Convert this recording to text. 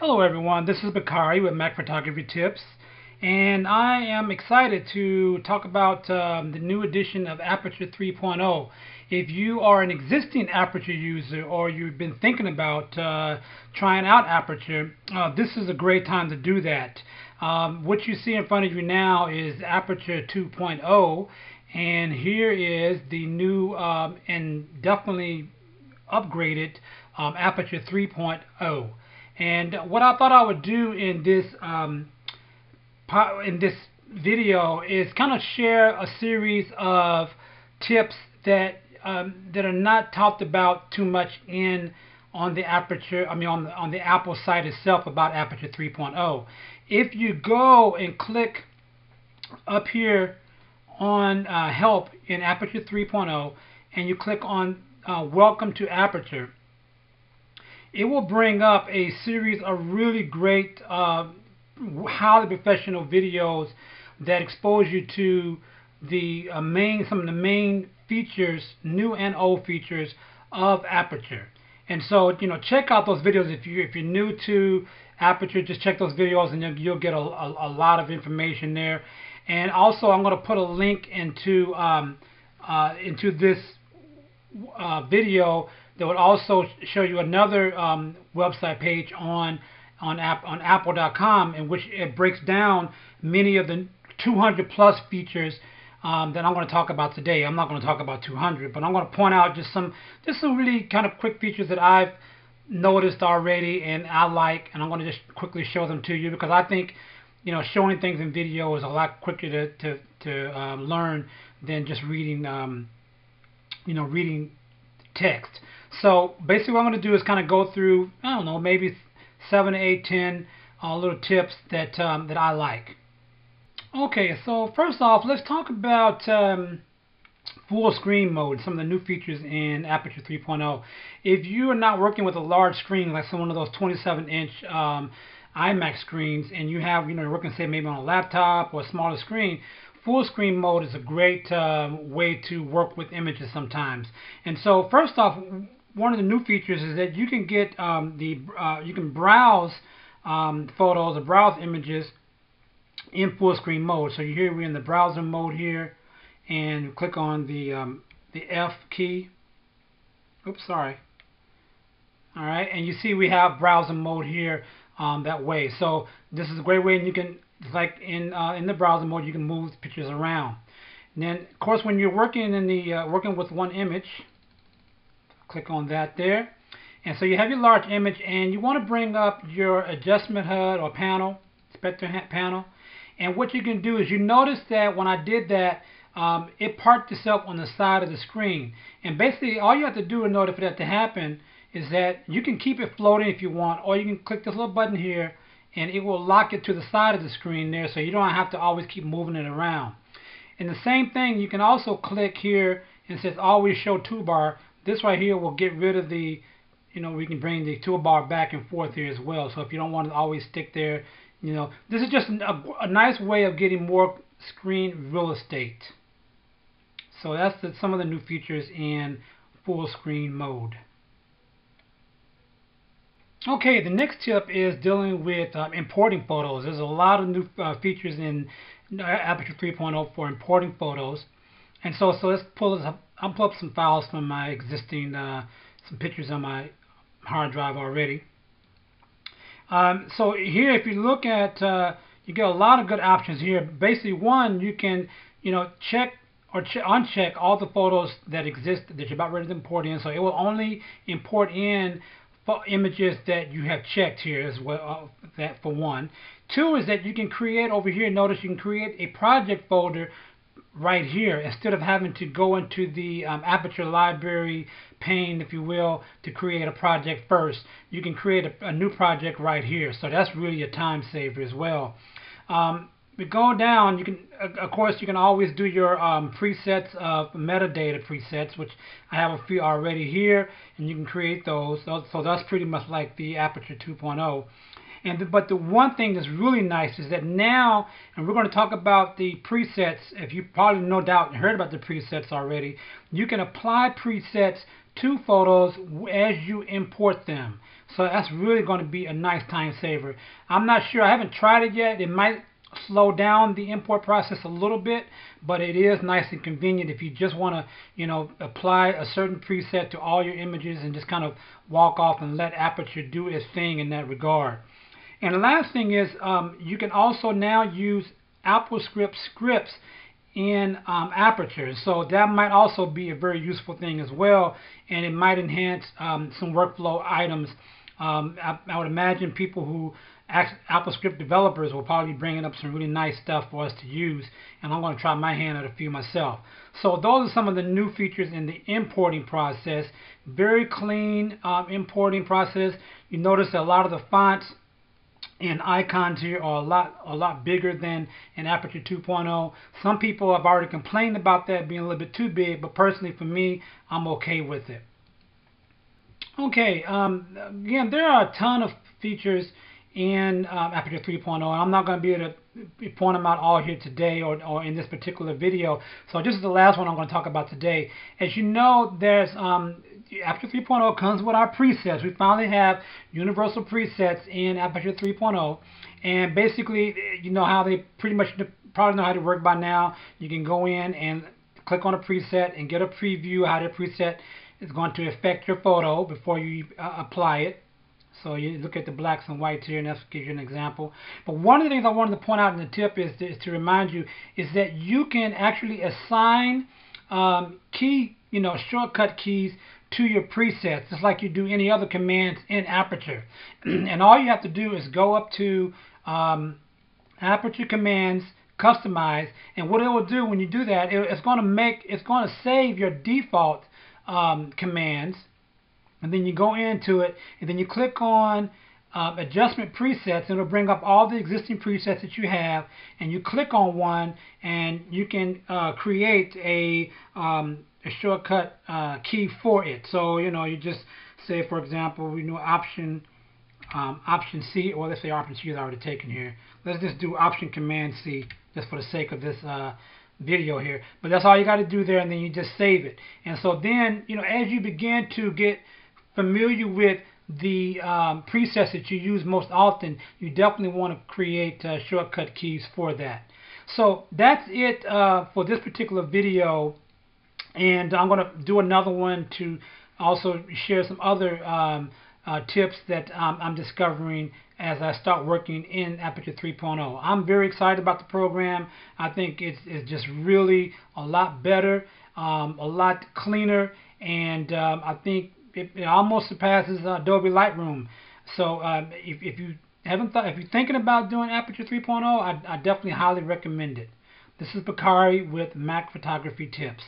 Hello everyone, this is Bakari with Mac Photography Tips and I am excited to talk about um, the new edition of Aperture 3.0. If you are an existing Aperture user or you've been thinking about uh, trying out Aperture, uh, this is a great time to do that. Um, what you see in front of you now is Aperture 2.0 and here is the new um, and definitely upgraded um, Aperture 3.0. And what I thought I would do in this um, in this video is kind of share a series of tips that um, that are not talked about too much in on the aperture I mean on the, on the Apple site itself about aperture 3.0 if you go and click up here on uh, help in aperture 3.0 and you click on uh, welcome to aperture it will bring up a series of really great, uh, highly professional videos that expose you to the uh, main, some of the main features, new and old features of Aperture. And so, you know, check out those videos if you if you're new to Aperture. Just check those videos, and you'll get a, a, a lot of information there. And also, I'm going to put a link into um, uh, into this uh, video that would also show you another um, website page on on app on apple.com in which it breaks down many of the 200 plus features um, that I'm going to talk about today. I'm not going to talk about 200, but I'm going to point out just some just some really kind of quick features that I've noticed already and I like, and I'm going to just quickly show them to you because I think you know showing things in video is a lot quicker to to, to um, learn than just reading um, you know reading text. So basically what I'm going to do is kind of go through, I don't know, maybe 7, 8, 10 uh, little tips that, um, that I like. Okay, so first off, let's talk about um, full screen mode, some of the new features in Aperture 3.0. If you are not working with a large screen, like some one of those 27 inch um, iMac screens, and you have, you know, you're working, say, maybe on a laptop or a smaller screen, full screen mode is a great um, way to work with images sometimes. And so, first off, one of the new features is that you can get um, the uh, you can browse um, photos or browse images in full screen mode. So here we're in the browser mode here, and click on the um, the F key. Oops, sorry. All right, and you see we have browser mode here um, that way. So this is a great way, and you can like in uh, in the browser mode, you can move pictures around. And then, of course, when you're working in the uh, working with one image, click on that there. And so you have your large image and you want to bring up your adjustment HUD or panel, spectrum panel. And what you can do is you notice that when I did that, um, it parked itself on the side of the screen. And basically all you have to do in order for that to happen is that you can keep it floating if you want, or you can click this little button here and it will lock it to the side of the screen there so you don't have to always keep moving it around. And the same thing, you can also click here and it says always show toolbar this right here will get rid of the, you know, we can bring the toolbar back and forth here as well. So if you don't want to always stick there, you know, this is just a, a nice way of getting more screen real estate. So that's the, some of the new features in full screen mode. Okay, the next tip is dealing with uh, importing photos. There's a lot of new uh, features in uh, Aperture 3.0 for importing photos. And so, so let's pull this up. I'll pull up some files from my existing, uh, some pictures on my hard drive already. Um, so here, if you look at, uh, you get a lot of good options here. Basically, one, you can, you know, check or uncheck all the photos that exist that you're about ready to import in. So it will only import in images that you have checked here as well. Uh, that for one. Two is that you can create over here. Notice you can create a project folder right here instead of having to go into the um, Aperture Library pane, if you will, to create a project first. You can create a, a new project right here. So that's really a time saver as well. Um, we go down, you can, of course, you can always do your um, presets of metadata presets, which I have a few already here, and you can create those. So, so that's pretty much like the Aperture 2.0. And but the one thing that's really nice is that now, and we're going to talk about the presets. If you probably no doubt heard about the presets already, you can apply presets to photos as you import them. So that's really going to be a nice time saver. I'm not sure. I haven't tried it yet. It might slow down the import process a little bit, but it is nice and convenient if you just want to, you know, apply a certain preset to all your images and just kind of walk off and let Aperture do its thing in that regard. And the last thing is um, you can also now use AppleScript scripts in um, Aperture. So that might also be a very useful thing as well, and it might enhance um, some workflow items. Um, I, I, would imagine people who AppleScript developers will probably be bringing up some really nice stuff for us to use, and I'm going to try my hand at a few myself. So those are some of the new features in the importing process. Very clean um, importing process. You notice a lot of the fonts and icons here are a lot a lot bigger than an Aperture 2.0. Some people have already complained about that being a little bit too big, but personally for me, I'm okay with it. Okay, um, again, there are a ton of features in um, Aperture 3.0, and I'm not going to be able to point them out all here today or, or in this particular video. So this is the last one I'm going to talk about today. As you know, there's um, Aperture 3.0 comes with our presets. We finally have universal presets in Aperture 3.0. And basically, you know how they pretty much probably know how to work by now. You can go in and click on a preset and get a preview how the preset is going to affect your photo before you uh, apply it. So you look at the blacks and whites here, and that gives you an example. But one of the things I wanted to point out in the tip is to, is to remind you is that you can actually assign um, key, you know, shortcut keys to your presets, just like you do any other commands in Aperture. and all you have to do is go up to um, Aperture Commands, Customize, and what it will do when you do that, it, it's going to make, it's going to save your default um, commands, and then you go into it, and then you click on um, adjustment presets, and it'll bring up all the existing presets that you have, and you click on one, and you can uh, create a um, a shortcut uh, key for it. So you know, you just say, for example, we know option um, option C, or let's say option C is already taken here. Let's just do option command C, just for the sake of this uh, video here. But that's all you got to do there, and then you just save it. And so then, you know, as you begin to get familiar with the um, presets that you use most often, you definitely want to create uh, shortcut keys for that. So that's it uh, for this particular video and I'm going to do another one to also share some other um, uh, tips that um, I'm discovering as I start working in Aperture 3.0. I'm very excited about the program. I think it's, it's just really a lot better, um, a lot cleaner, and um, I think it, it, almost surpasses uh, Adobe Lightroom. So um, if, if you haven't thought, if you're thinking about doing Aperture 3.0, I, I definitely highly recommend it. This is Bakari with Mac Photography Tips.